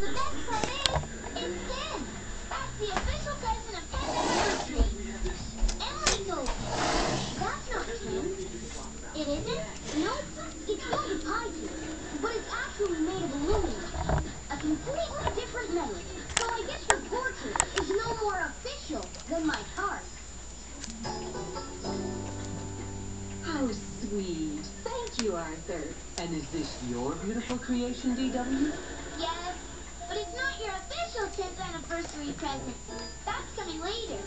And the best part is, it's Tim. That's the official president of Penn Anniversary. Emily told me. That's not Tim. It isn't? Nope. It's called a pie kit, but it's actually made of aluminum. A completely different metal. So I guess your portrait is no more official than my heart. How sweet. Thank you, Arthur. And is this your beautiful creation, DW? Yes, but it's not your official 10th anniversary present. That's coming later.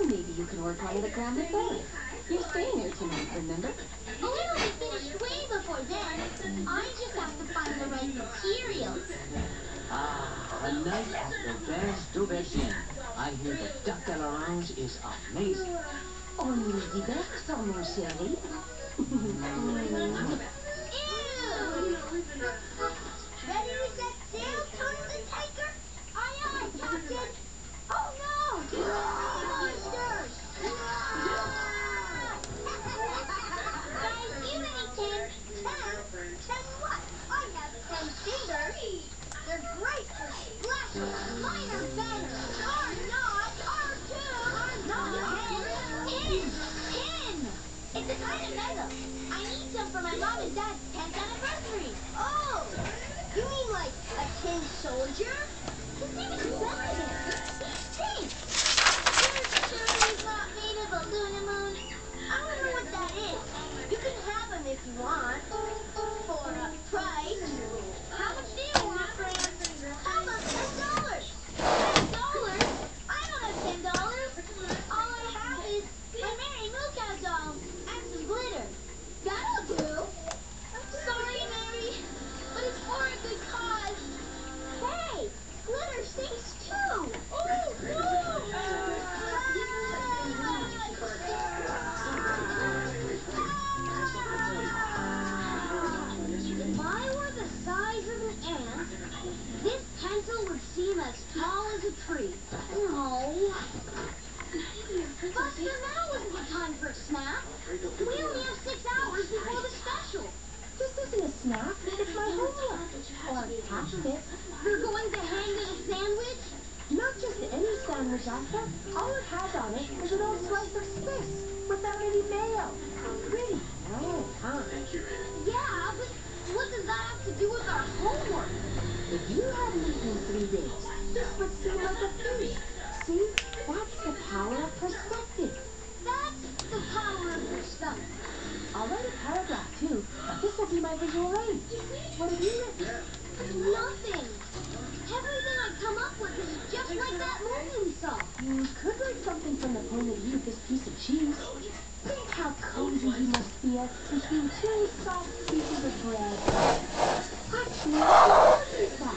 Maybe you can work on it at Grand Buffet. You're staying here tonight, remember? Oh, it'll be finished way before then. I just have to find the right materials. Ah, a night at Robert's d'Aubergine. I hear the duck à l'orange is amazing. On nous diverse, mon chéri. I need some for my mom and dad's 10th anniversary. Oh, you mean like a tin soldier? Tall a tree. No. Buster, now isn't the time for a snack. We only have six hours before the special. This isn't a snack. It's my homework. Or half of it. You're going to hand it a sandwich? Not just any sandwich, Arthur. All it has on it is an old slice of Swiss without any mayo. Pretty bland, huh? Yeah, but what does that have to do with our homework? If you hadn't eaten in three days, would seem like a feast. See? That's the power of perspective. That's the power of stomach. I'll write a paragraph too, but this will be my visual aid. What have you written? Nothing. Everything I've come up with is just like that movie saw. You could write something from the point of view of this piece of cheese. Think how cozy you must feel between two soft pieces of bread. Actually, what is that?